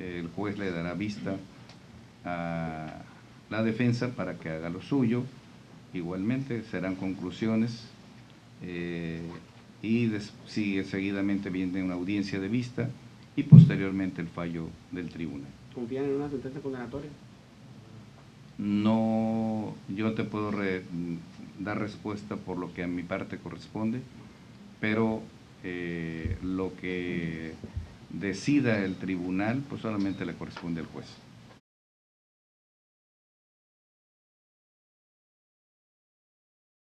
el juez le dará vista a la defensa para que haga lo suyo. Igualmente serán conclusiones eh, y sigue seguidamente viene una audiencia de vista y posteriormente el fallo del tribunal. ¿Confían en una sentencia condenatoria? No, yo te puedo re- dar respuesta por lo que a mi parte corresponde, pero eh, lo que decida el tribunal, pues solamente le corresponde al juez.